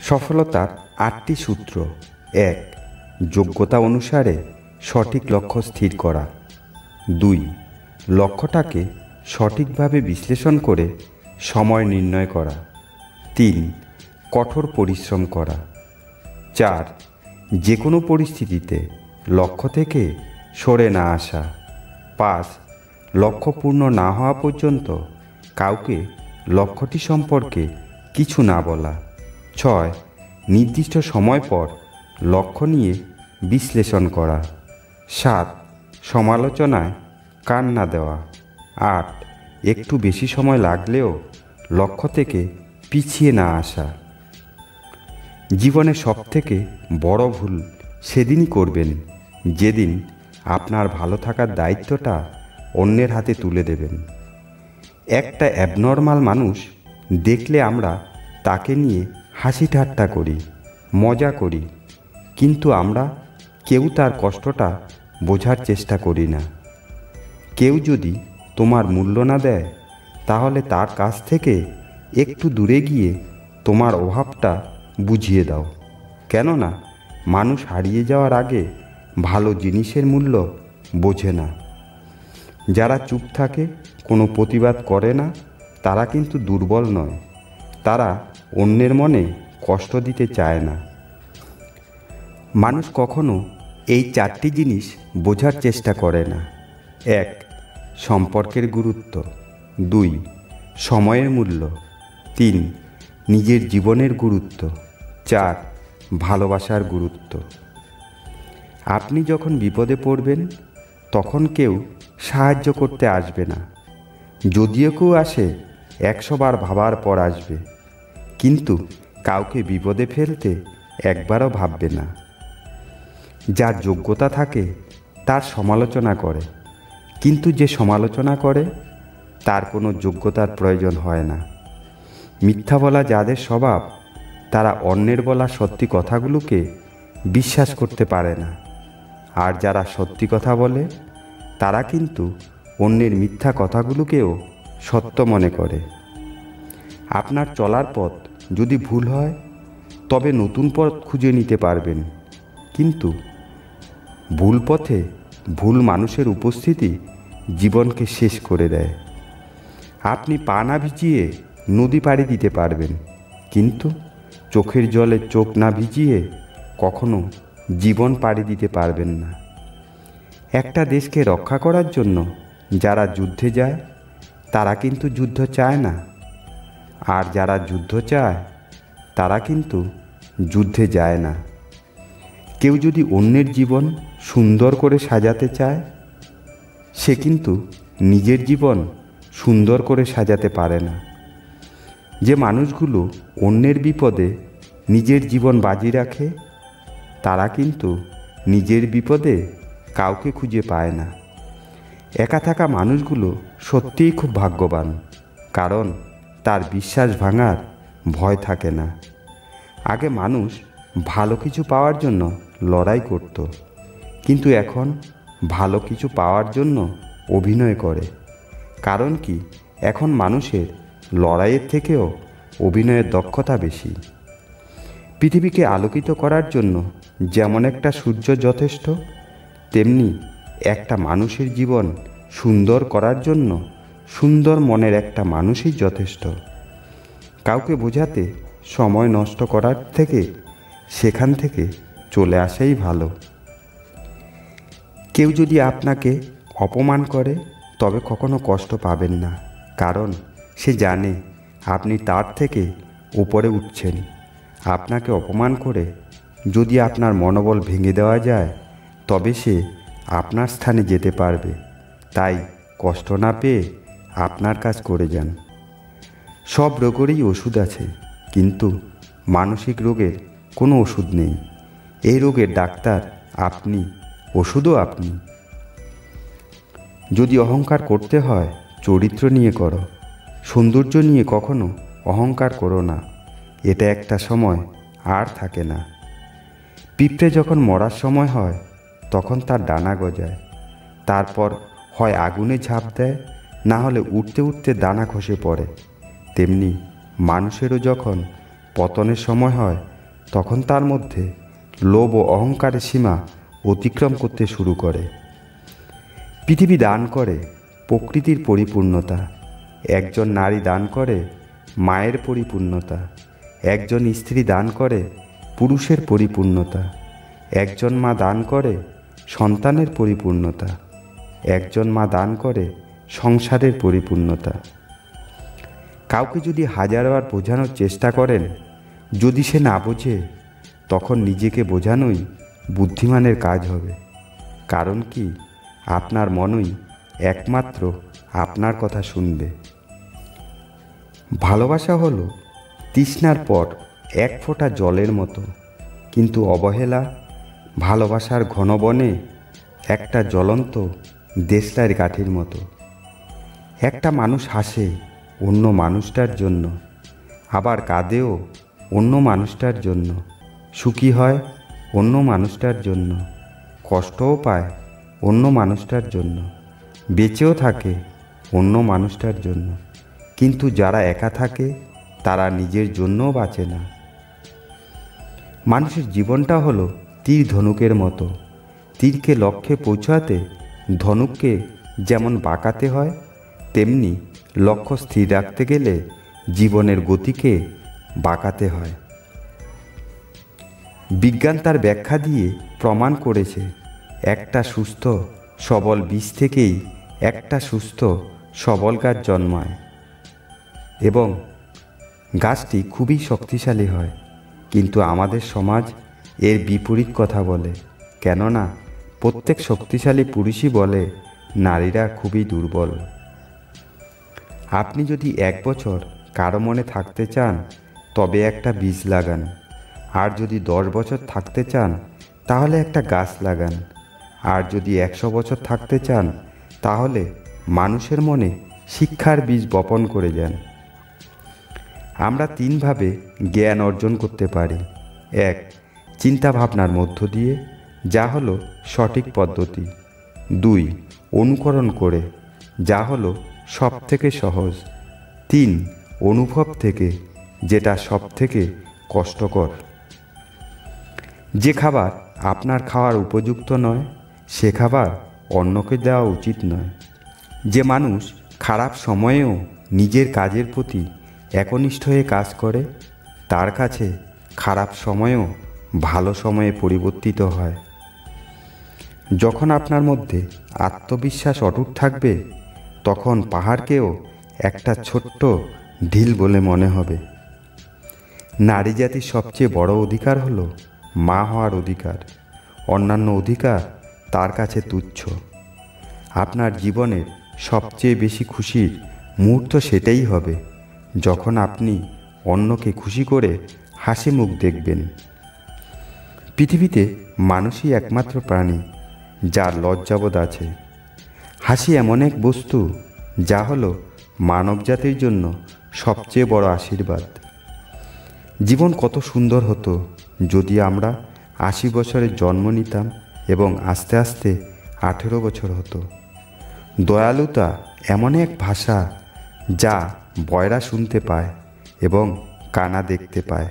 সফলতার আটটি সূত্র। এক, যোগ্যতা অনুসারে সঠিক লক্ষ্য স্থির করা। দুই, লক্ষ্যটাকে সঠিকভাবে বিশ্লেষণ করে সময় নির্ণয় করা। তিন, কঠোর পরিশ্রম করা। চার যে কোনো পরিস্থিতিতে লক্ষ্য থেকে সরে না আসা। পাঁচ, লক্ষ্য পূর্ণ না হওয়া পর্যন্ত কাউকে লক্ষ্যটি সম্পর্কে কিছু না বলা। ছয়, নির্দিষ্ট সময় পর লক্ষ্য নিয়ে বিশ্লেষণ করা। সাত, সমালোচনায় কান না দেওয়া। আট, একটু বেশি সময় লাগলেও লক্ষ্য থেকে পিছিয়ে না আসা। জীবনে সবথেকে বড় ভুল সেদিনই করবেন, যেদিন আপনার ভালো থাকার দায়িত্বটা অন্যের হাতে তুলে দেবেন। একটা অ্যাবনর্মাল মানুষ দেখলে আমরা তাকে নিয়ে হাসি ঠাট্টা করি, মজা করি, কিন্তু আমরা কেউ তার কষ্টটা বোঝার চেষ্টা করি না। কেউ যদি তোমার মূল্য না দেয়, তাহলে তার কাছ থেকে একটু দূরে গিয়ে তোমার অভাবটা বুঝিয়ে দাও। কেননা, মানুষ হারিয়ে যাওয়ার আগে ভালো জিনিসের মূল্য বোঝে না। যারা চুপ থাকে, কোনো প্রতিবাদ করে না, তারা কিন্তু দুর্বল নয়। তারা অন্যের মনে কষ্ট দিতে চায় না। মানুষ কখনো এই চারটি জিনিস বোঝার চেষ্টা করে না। এক, সম্পর্কের গুরুত্ব। দুই, সময়ের মূল্য। তিন, নিজের জীবনের গুরুত্ব। চার, ভালোবাসার গুরুত্ব। আপনি যখন বিপদে পড়বেন, তখন কেউ সাহায্য করতে আসবে না। যদিও কেউ আসে একশোবার ভাবার পর আসবে। কিন্তু কাউকে বিপদে ফেলতে একবারও ভাববে না। যার যোগ্যতা থাকে, তার সমালোচনা করে। কিন্তু যে সমালোচনা করে, তার কোনো যোগ্যতার প্রয়োজন হয় না। মিথ্যা বলা যাদের স্বভাব, তারা অন্যের বলা সত্যি কথাগুলোকে বিশ্বাস করতে পারে না। আর যারা সত্যি কথা বলে, তারা কিন্তু অন্যের মিথ্যা কথাগুলোকেও সত্য মনে করে। আপনার চলার পথ যদি ভুল হয়, তবে নতুন পথ খুঁজে নিতে পারবেন। কিন্তু ভুল পথে ভুল মানুষের উপস্থিতি জীবনকে শেষ করে দেয়। আপনি পা না ভিজিয়ে নদী পাড়ি দিতে পারবেন, কিন্তু চোখের জলে চোখ না ভিজিয়ে কখনো জীবন পাড়ি দিতে পারবেন না। একটা দেশকে রক্ষা করার জন্য যারা যুদ্ধে যায়, তারা কিন্তু যুদ্ধ চায় না। আর যারা যুদ্ধ চায়, তারা কিন্তু যুদ্ধে যায় না। কেউ যদি অন্যের জীবন সুন্দর করে সাজাতে চায়, সে কিন্তু নিজের জীবন সুন্দর করে সাজাতে পারে না। যে মানুষগুলো অন্যের বিপদে নিজের জীবন বাজি রাখে, তারা কিন্তু নিজের বিপদে কাউকে খুঁজে পায় না। একা থাকা মানুষগুলো সত্যিই খুব ভাগ্যবান, কারণ তার বিশ্বাস ভাঙার ভয় থাকে না। আগে মানুষ ভালো কিছু পাওয়ার জন্য লড়াই করত, কিন্তু এখন ভালো কিছু পাওয়ার জন্য অভিনয় করে। কারণ কি? এখন মানুষের লড়াইয়ের থেকেও অভিনয়ের দক্ষতা বেশি। পৃথিবীকে আলোকিত করার জন্য যেমন একটা সূর্য যথেষ্ট, তেমনি একটা মানুষের জীবন সুন্দর করার জন্য সুন্দর মনের একটা মানুষই যথেষ্ট। কাউকে বোঝাতে সময় নষ্ট করার থেকে সেখান থেকে চলে আসাই ভালো। কেউ যদি আপনাকে অপমান করে, তবে কখনো কষ্ট পাবেন না, কারণ সে জানে আপনি তার থেকে উপরে উঠছেন। আপনাকে অপমান করে যদি আপনার মনোবল ভেঙে দেওয়া যায়, তবে সে আপনার স্থানে যেতে পারবে। তাই কষ্ট না পেয়ে আপনার কাজ করে যান। সব রোগেরই ওষুধ আছে, কিন্তু মানসিক রোগের কোনো ওষুধ নেই। এই রোগের ডাক্তার আপনি, ওষুধও আপনি। যদি অহংকার করতে হয়, চরিত্র নিয়ে করো। সৌন্দর্য নিয়ে কখনো অহংকার করো না। এটা একটা সময় আর থাকে না। পিঁপড়ে যখন মরার সময় হয়, তখন তার ডানা গজায়। তারপর হয় আগুনে ঝাঁপ দেয় না হলে উঠতে উঠতে দানা খসে পড়ে। তেমনি মানুষেরও যখন পতনের সময় হয়, তখন তার মধ্যে লোভ ও অহংকারের সীমা অতিক্রম করতে শুরু করে। পৃথিবী দান করে প্রকৃতির পরিপূর্ণতা। একজন নারী দান করে মায়ের পরিপূর্ণতা। একজন স্ত্রী দান করে পুরুষের পরিপূর্ণতা। একজন মা দান করে সন্তানের পরিপূর্ণতা। একজন মা দান করে সংসারের পরিপূর্ণতা। কাউকে যদি হাজারবার বোঝানোর চেষ্টা করেন, যদি সে না বোঝে, তখন নিজেকে বোঝানোই বুদ্ধিমানের কাজ হবে। কারণ কি? আপনার মনই একমাত্র আপনার কথা শুনবে। ভালোবাসা হলো তৃষ্ণার পর এক ফোঁটা জলের মতো, কিন্তু অবহেলা, ভালোবাসার ঘন বনে একটা জ্বলন্ত দেশলাইয়ের কাঠির মতো। একটা মানুষ হাসে অন্য মানুষটার জন্য, আবার কাঁদেও অন্য মানুষটার জন্য, সুখী হয় অন্য মানুষটার জন্য, কষ্টও পায় অন্য মানুষটার জন্য, বেঁচেও থাকে অন্য মানুষটার জন্য। কিন্তু যারা একা থাকে, তারা নিজের জন্যও বাঁচে না। মানুষের জীবনটা হলো তীর ধনুকের মতো। তীরকে লক্ষ্যে পৌঁছাতে ধনুককে যেমন বাঁকাতে হয় তেমনি লক্ষ্য স্থির রাখতে গেলে জীবনের গতিকে বাঁকাতে হয়। বিজ্ঞান তার ব্যাখ্যা দিয়ে প্রমাণ করেছে, একটা সুস্থ, সবল বীজ থেকেই একটা সুস্থ, সবল গাছ জন্মায় এবং গাছটি খুবই শক্তিশালী হয়। কিন্তু আমাদের সমাজ এর বিপরীত কথা বলে, কেননা প্রত্যেক শক্তিশালী পুরুষই বলে, নারীরা খুবই দুর্বল। আপনি যদি এক বছর কারও মনে থাকতে চান, তবে একটা বীজ লাগান। আর যদি দশ বছর থাকতে চান, তাহলে একটা গাছ লাগান। আর যদি একশো বছর থাকতে চান, তাহলে মানুষের মনে শিক্ষার বীজ বপন করে যান। আমরা তিনভাবে জ্ঞান অর্জন করতে পারি। এক চিন্তা ভাবনার মধ্য দিয়ে, যা হলো সঠিক পদ্ধতি। দুই, অনুকরণ করে, যা হলো সব থেকে সহজ। তিন, অনুভব থেকে, যেটা সব থেকে কষ্টকর। যে খাবার আপনার খাওয়ার উপযুক্ত নয়, সে খাবার অন্যকে দেওয়া উচিত নয়। যে মানুষ খারাপ সময়েও নিজের কাজের প্রতি একনিষ্ঠ হয়ে কাজ করে, তার কাছে খারাপ সময়েও ভালো সময়ে পরিবর্তিত হয়। যখন আপনার মধ্যে আত্মবিশ্বাস অটুট থাকবে তখন পাহাড়কেও একটা ছোট্ট ঢিল বলে মনে হবে। নারী জাতির সবচেয়ে বড় অধিকার হলো মা হওয়ার অধিকার। অন্যান্য অধিকার তার কাছে তুচ্ছ। আপনার জীবনের সবচেয়ে বেশি খুশির মুহূর্ত সেটাই হবে, যখন আপনি অন্যকে খুশি করে হাসি মুখ দেখবেন। পৃথিবীতে মানুষই একমাত্র প্রাণী, যার লজ্জাবোধ আছে। হাসি এমন এক বস্তু যা হলো মানবজাতির জন্য সবচেয়ে বড় আশীর্বাদ। জীবন কত সুন্দর হতো যদি আমরা আশি বছরের জন্ম নিতাম এবং আস্তে আস্তে আঠেরো বছর হতো। দয়ালুতা এমন এক ভাষা যা বয়রা শুনতে পায় এবং কানা দেখতে পায়।